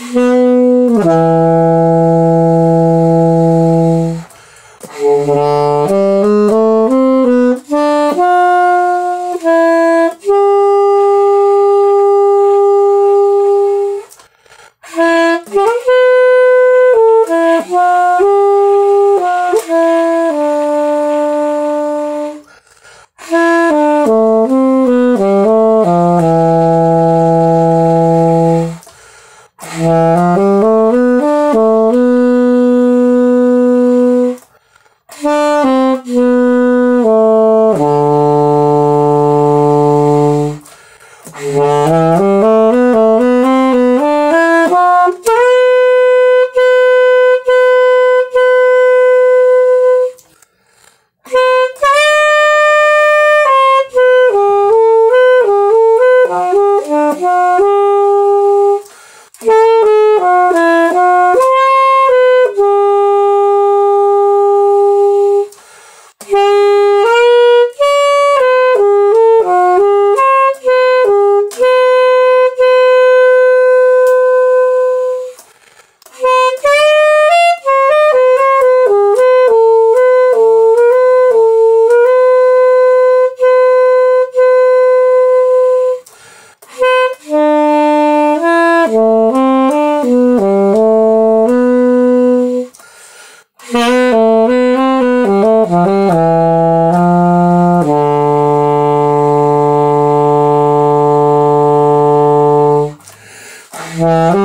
Mm-hmm. Música Hey!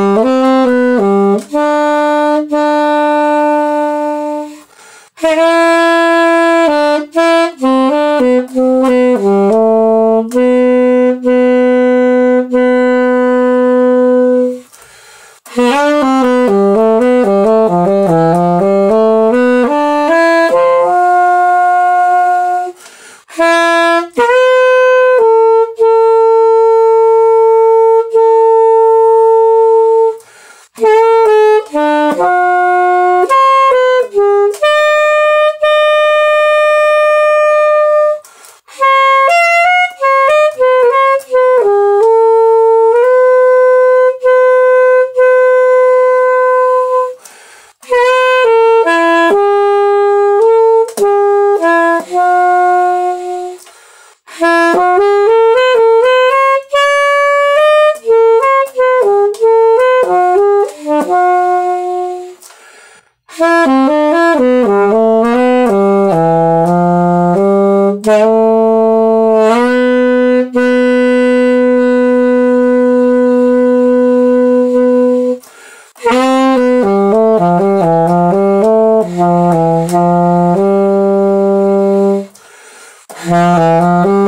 Música